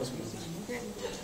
Let's move.